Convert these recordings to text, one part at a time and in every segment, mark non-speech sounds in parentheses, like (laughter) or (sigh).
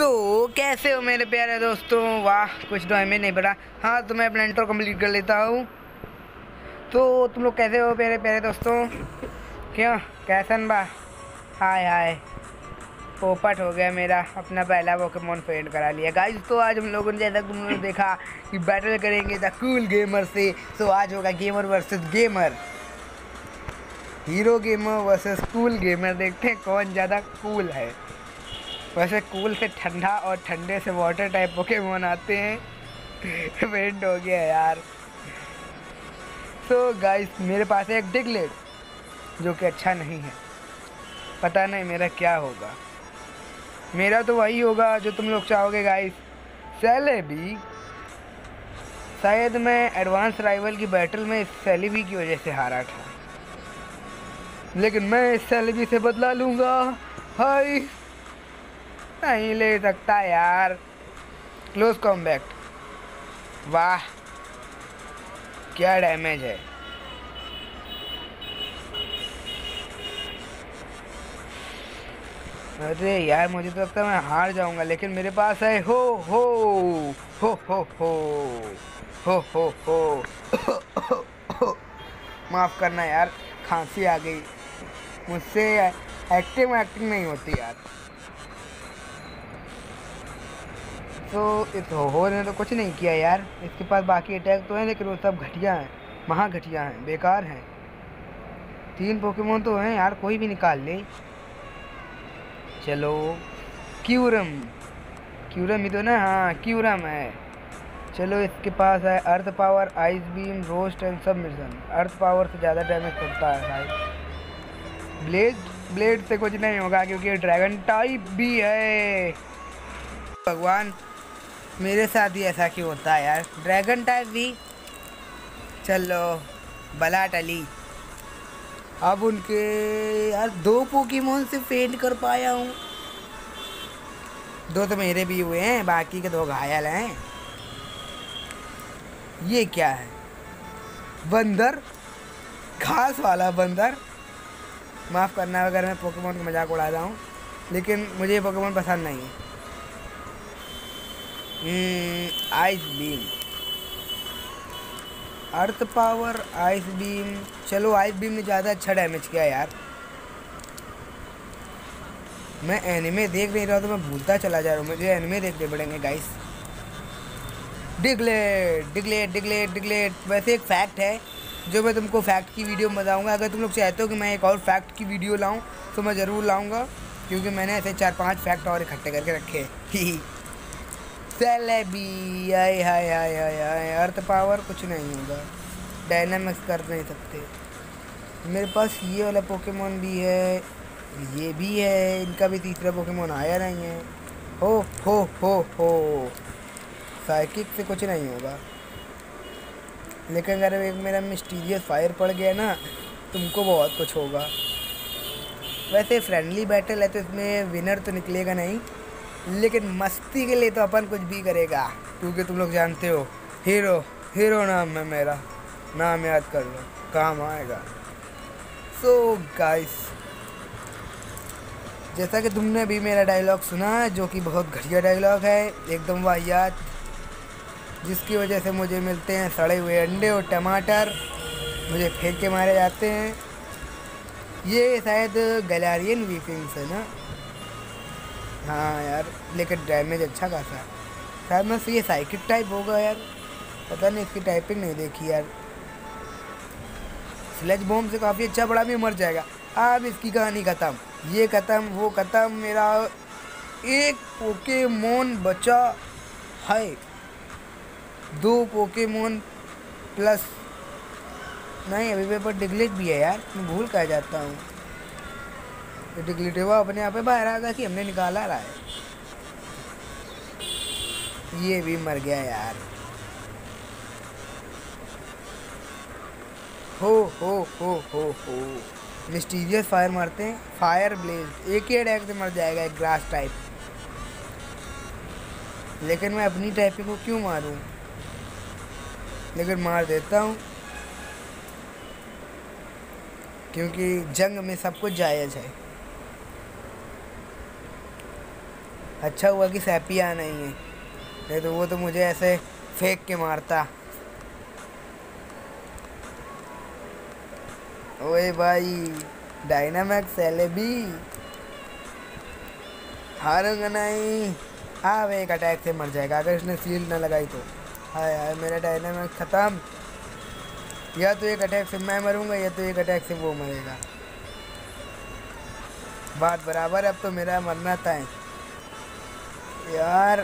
सो so, कैसे हो मेरे प्यारे दोस्तों? वाह कुछ तो हमें नहीं पड़ा हाँ तो मैं अपना इंटर कंप्लीट कर लेता हूँ। तो तुम लोग कैसे हो प्यारे प्यारे दोस्तों? क्यों? कैसन बा हाय हाय। पोपट हो गया मेरा। अपना पहला पोकेमोन फेंड करा लिया। गाइस तो आज हम लोगों ने जैसा तुम लोगों देखा कि बैटल करेंगे द कूल गेमर से। सो आज होगा gamer versus gamer hero gamer versus cool gamer देखते हैं कौन ज़्यादा कूल है। वैसे कूल से ठंडा और ठंडे से वाटर टाइप पोकेमोन आते हैं। वेंट हो गया यार। तो गाइस मेरे पास है एक डिगलेट जो कि अच्छा नहीं है। पता नहीं मेरा क्या होगा। मेरा तो वही होगा जो तुम लोग चाहोगे गाइस भी शायद मैं एडवांस राइवल की बैटल में सेलेबी की वजह से हारा था। लेकिन मैं इस सेलेबी से बदला लूँगा। हाय नहीं ले सकता यार। क्लोज कॉम्बैक्ट वाह, क्या डैमेज है। अरे यार, मुझे तो लगता है मैं हार जाऊँगा, लेकिन मेरे पास है हो हो हो हो हो हो हो हो। माफ़ करना यार, खांसी आ गई। मुझसे एक्टिंग एक्टिंग नहीं होती यार। तो इस हो ने तो कुछ नहीं किया यार। इसके पास बाकी अटैक तो हैं, लेकिन वो सब घटिया हैं महा घटिया हैं, बेकार हैं। तीन पोकेमोन तो हैं यार, कोई भी निकाल ले। चलो क्यूरम क्यूरम ही तो ना हाँ क्यूरम है। चलो, इसके पास है earth power ice beam roost and submission earth power से ज़्यादा डैमेज करता है भाई। ब्लेड ब्लेड से कुछ नहीं होगा, क्योंकि ड्रैगन टाइप भी है। भगवान। मेरे साथ ही ऐसा क्यों होता है यार? ड्रैगन टाइप भी। चलो बला टली अब उनके, यार, दो पोकीमोन से फेंट कर पाया हूँ। दो तो मेरे भी हुए हैं, बाकी के दो घायल हैं। ये क्या है? बंदर? घास वाला बंदर। माफ़ करना अगर मैं पोकेमोन का मज़ाक उड़ा रहा हूँ, लेकिन मुझे ये पोकेमोन पसंद नहीं है। Ice beam earth power ice beam चलो आइस बीम ने ज़्यादा अच्छा डैमेज किया यार। मैं एनिमे देख नहीं रहा तो मैं भूलता चला जा रहा हूँ। मुझे एनिमे देखने पड़ेंगे guys Diglett Diglett Diglett Diglett वैसे एक फैक्ट है, जो मैं तुमको फैक्ट की वीडियो में बताऊँगा। अगर तुम लोग चाहते हो कि मैं एक और फैक्ट की वीडियो लाऊँ तो मैं ज़रूर लाऊँगा, क्योंकि मैंने ऐसे चार पाँच फैक्ट और इकट्ठे करके रखे (laughs) सेलेबी आए हाय हाय हाय हाय अर्थ पावर कुछ नहीं होगा। डायनामिक्स कर नहीं सकते। मेरे पास ये वाला पोकेमोन भी है, ये भी है, इनका भी तीसरा पोकेमोन आया नहीं है। हो हो हो हो। साइकिक से कुछ नहीं होगा। लेकिन अगर एक मेरा मिस्टीरियस फायर पड़ गया ना, तुमको बहुत कुछ होगा। वैसे फ्रेंडली बैटल है तो इसमें विनर तो निकलेगा नहीं। लेकिन मस्ती के लिए तो अपन कुछ भी करेगा। क्योंकि तुम लोग जानते हो हीरो हीरो नाम है मेरा। नाम याद कर लो काम आएगा। सो so, गाइस जैसा कि तुमने अभी मेरा डायलॉग सुना है जो कि बहुत घटिया डायलॉग है एकदम वाहियात जिसकी वजह से मुझे मिलते हैं सड़े हुए अंडे और टमाटर मुझे फेंक के मारे जाते हैं। ये शायद गैलारियन वीपिंग्स है ना? हाँ यार, लेकिन डैमेज अच्छा खासा शायद मैं ये साइकिक टाइप होगा यार। पता नहीं, इसकी टाइपिंग नहीं देखी यार। स्लेज बॉम्ब से काफ़ी अच्छा बड़ा भी मर जाएगा। अब इसकी कहानी ख़त्म। ये ख़त्म, वो ख़त्म, मेरा एक पोकेमोन बचा है। दो पोकेमोन प्लस नहीं, अभी पेपर डिग्लेट भी है यार। मैं भूल कर जाता हूँ। तो डिग्लिटिवा अपने आप बाहर आ गया कि हमने निकाला रहा है ये भी मर गया यार। हो हो हो हो हो। मिस्टीरियस फायर मारते हैं। Fire blaze. एक ही अटैक से मर जाएगा एक ग्रास टाइप लेकिन मैं अपनी टाइपिंग को क्यों मारूं? लेकिन मार देता हूँ। क्योंकि जंग में सब कुछ जायज़ है। अच्छा हुआ कि सैपिया नहीं है। नहीं तो वो तो मुझे ऐसे फेंक के मारता। ओए भाई डायनामैक्स एलेबी हारूँगा नहीं। हाँ वे एक अटैक से मर जाएगा, अगर इसने सील ना लगाई तो। हाय हाय, मेरा डायनामैक्स ख़त्म। या तो एक अटैक से मैं मरूँगा, या तो एक अटैक से वो मरेगा। बात बराबर, अब तो मेरा मरना तय यार।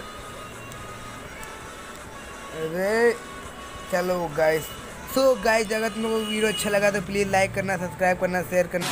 अरे, चलो गाइस सो गाइस अगर तुम लोगों को वीडियो अच्छा लगा तो प्लीज़ लाइक करना सब्सक्राइब करना शेयर करना।